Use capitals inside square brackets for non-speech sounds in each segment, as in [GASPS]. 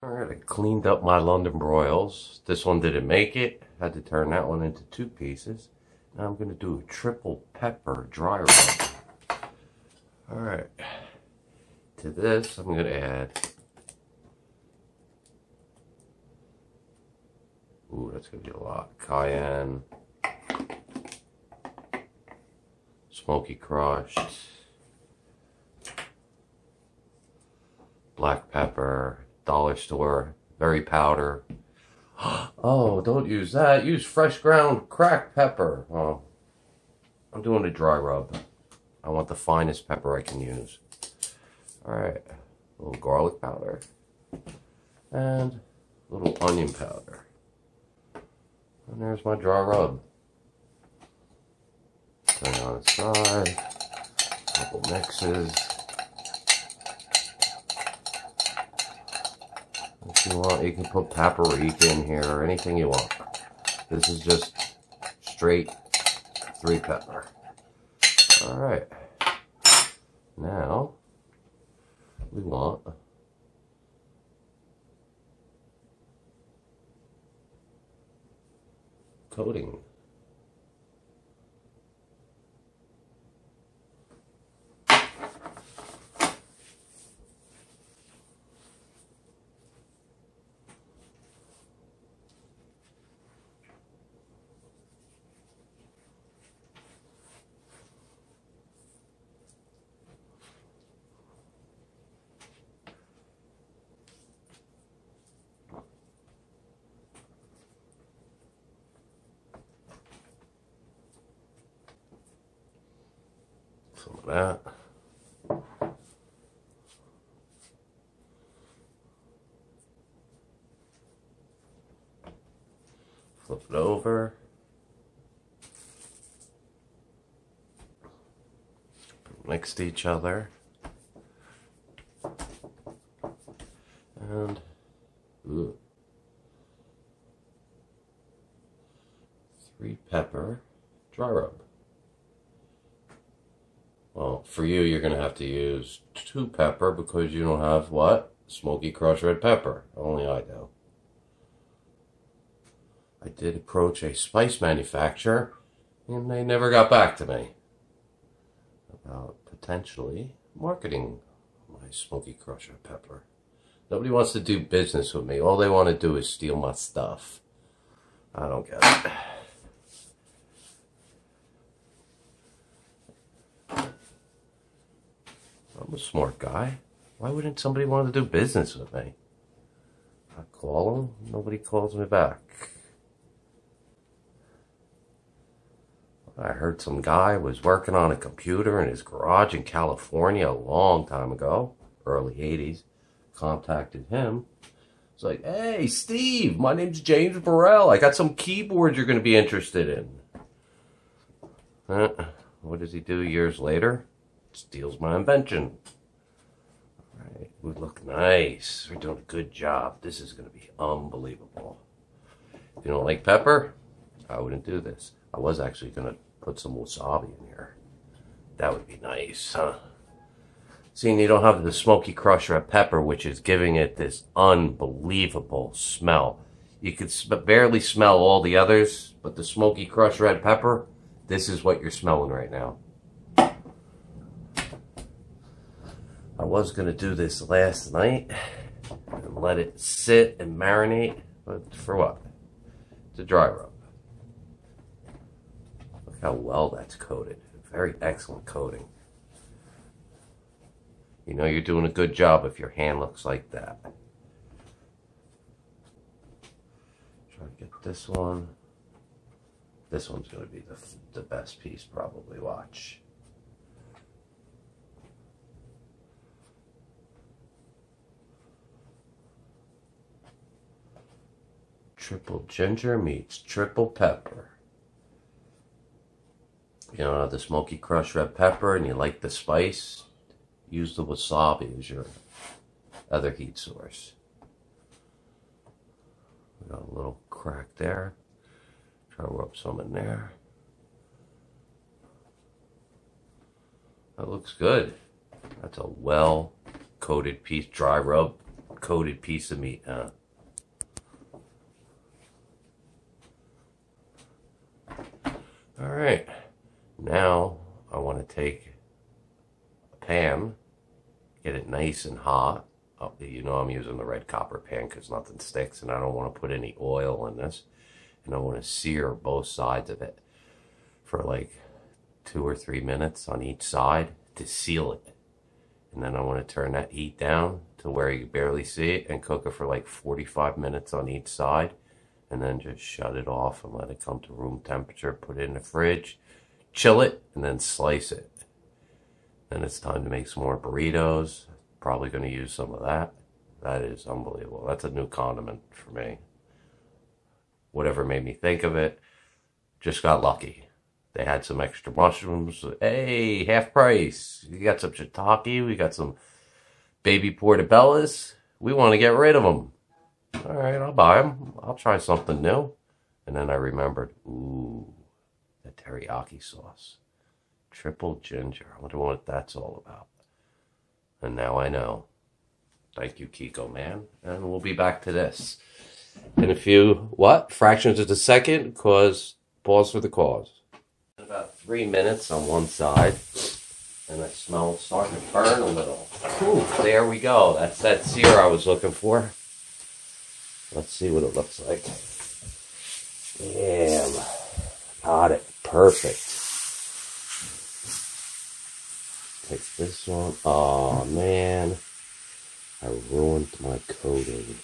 Alright, I cleaned up my London broils. This one didn't make it. Had to turn that one into two pieces. Now I'm going to do a triple pepper dry rub. Alright. To this, I'm going to add... Ooh, that's going to be a lot. Cayenne. Smoky crushed. Black pepper dollar store, very powder. [GASPS] Oh, don't use that. Use fresh ground cracked pepper. Oh, I'm doing a dry rub. I want the finest pepper I can use. All right, a little garlic powder and a little onion powder. And there's my dry rub. Turn it on its side. Couple mixes. If you want, you can put paprika in here or anything you want. This is just straight three pepper. All right. Now, we want coating. Some of that. Flip it over. Next to each other. And ooh. three pepper dry rub. Well, for you, you're going to have to use two pepper because you don't have what? Smoky crushed red pepper. Only I do. I did approach a spice manufacturer and they never got back to me about potentially marketing my smoky crushed red pepper. Nobody wants to do business with me. All they want to do is steal my stuff. I don't get it. I'm a smart guy. Why wouldn't somebody want to do business with me? I call them, nobody calls me back. I heard some guy was working on a computer in his garage in California a long time ago, early 80s. Contacted him. It's like, hey, Steve, my name's James Burrell. I got some keyboards you're going to be interested in. Uh, what does he do years later? Steals my invention. All right, we look nice. We're doing a good job. This is going to be unbelievable. If you don't like pepper, I wouldn't do this. I was actually going to put some wasabi in here. That would be nice, huh? Seeing you don't have the smoky crushed red pepper, which is giving it this unbelievable smell. You could barely smell all the others, but the smoky crushed red pepper, this is what you're smelling right now. I was going to do this last night and let it sit and marinate, but for what? To dry rub. Look how well that's coated. Very excellent coating. You know you're doing a good job if your hand looks like that. Try to get this one. This one's going to be the, the best piece probably. Watch. Triple ginger meets triple pepper. You know, the smoky crushed red pepper and you like the spice, use the wasabi as your other heat source. We got a little crack there. Try to rub some in there. That looks good. That's a well coated piece, dry rub coated piece of meat, huh? All right, now I want to take a pan, get it nice and hot. Oh, you know I'm using the red copper pan because nothing sticks and I don't want to put any oil in this. And I want to sear both sides of it for like two or three minutes on each side to seal it. And then I want to turn that heat down to where you barely see it and cook it for like 45 minutes on each side. And then just shut it off and let it come to room temperature. Put it in the fridge, chill it, and then slice it. Then it's time to make some more burritos. Probably going to use some of that. That is unbelievable. That's a new condiment for me. Whatever made me think of it, just got lucky. They had some extra mushrooms. Hey, half price. You got some shiitake. We got some baby portobellos. We want to get rid of them. All right, I'll buy them. I'll try something new. And then I remembered, ooh, the teriyaki sauce. Triple ginger. I wonder what that's all about. And now I know. Thank you, Kikkoman. And we'll be back to this in a few, what? Fractions of a second, cause, pause for the cause about three minutes on one side, and I smell starting to burn a little. Ooh, there we go. That's that sear I was looking for. Let's see what it looks like. Damn. Got it. Perfect. Take this one. Oh, man. I ruined my coating.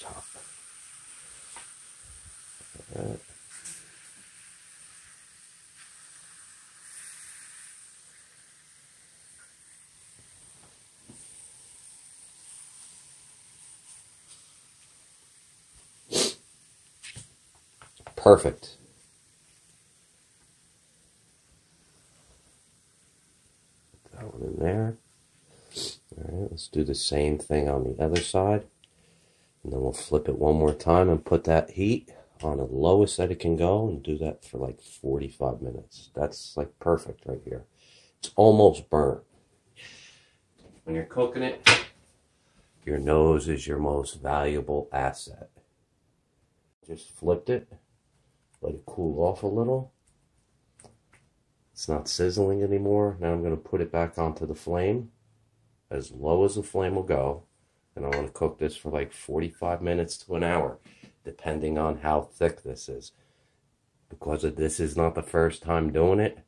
top. Right. Perfect. Put that one in there. All right, let's do the same thing on the other side. And then we'll flip it one more time and put that heat on the lowest that it can go and do that for like 45 minutes. That's like perfect right here. It's almost burnt. When you're cooking it, your nose is your most valuable asset. Just flipped it, let it cool off a little. It's not sizzling anymore. Now I'm going to put it back onto the flame as low as the flame will go and I want to cook this for like 45 minutes to an hour, depending on how thick this is. Because this is not the first time doing it,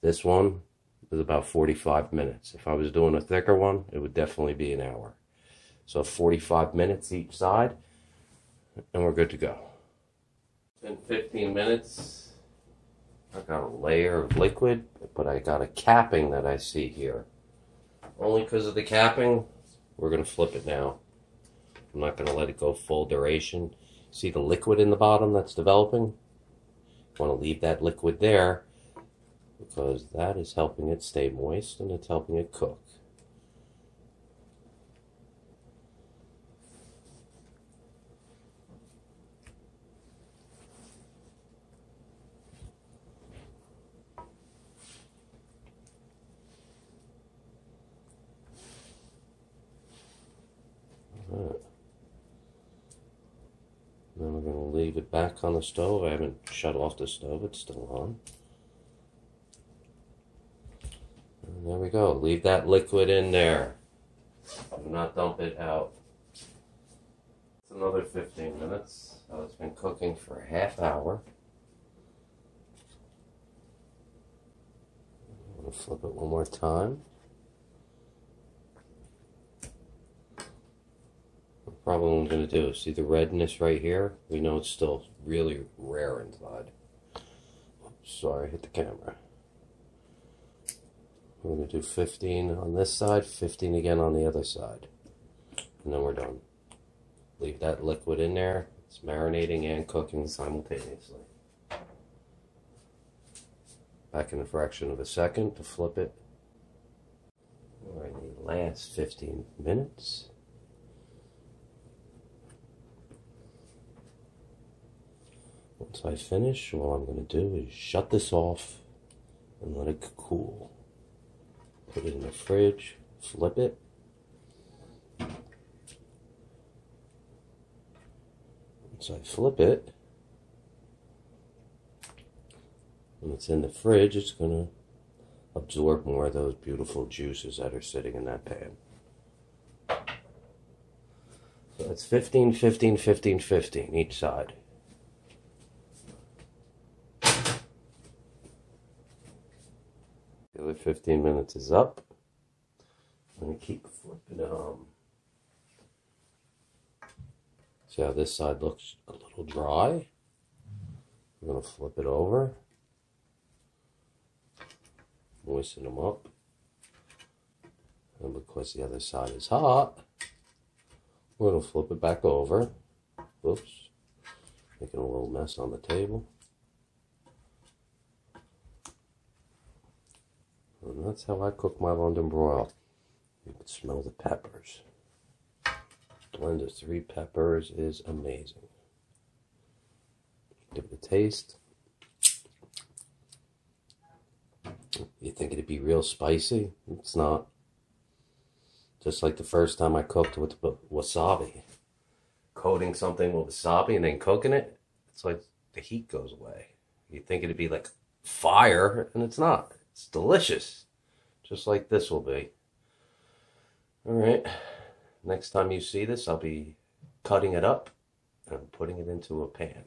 this one is about 45 minutes. If I was doing a thicker one, it would definitely be an hour. So 45 minutes each side, and we're good to go. In 15 minutes, I got a layer of liquid, but I got a capping that I see here. Only because of the capping, we're going to flip it now. I'm not going to let it go full duration. See the liquid in the bottom that's developing? want to leave that liquid there because that is helping it stay moist and it's helping it cook. Oh. Then we're going to leave it back on the stove. I haven't shut off the stove. It's still on. And there we go. Leave that liquid in there. Do not dump it out. It's another 15 minutes. So it's been cooking for a half hour. I'm going to flip it one more time. Probably what I'm going to do. See the redness right here? We know it's still really rare inside. Sorry, I hit the camera. We're going to do 15 on this side, 15 again on the other side. And then we're done. Leave that liquid in there. It's marinating and cooking simultaneously. Back in a fraction of a second to flip it. Alright, the last 15 minutes. Once I finish, all I'm going to do is shut this off and let it cool. Put it in the fridge, flip it. Once I flip it, when it's in the fridge, it's going to absorb more of those beautiful juices that are sitting in that pan. So it's 15, 15, 15, 15 each side. The other 15 minutes is up. I'm going to keep flipping um See how this side looks a little dry? I'm going to flip it over. Moisten them up. And because the other side is hot, we're going to flip it back over. Oops. Making a little mess on the table. That's how I cook my London broil. You can smell the peppers. Blend of three peppers is amazing. Give it a taste. You think it'd be real spicy? It's not. Just like the first time I cooked with wasabi. Coating something with wasabi and then cooking it, it's like the heat goes away. You think it'd be like fire, and it's not. It's delicious. Just like this will be. All right. Next time you see this, I'll be cutting it up and putting it into a pan.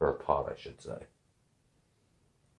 Or a pot, I should say.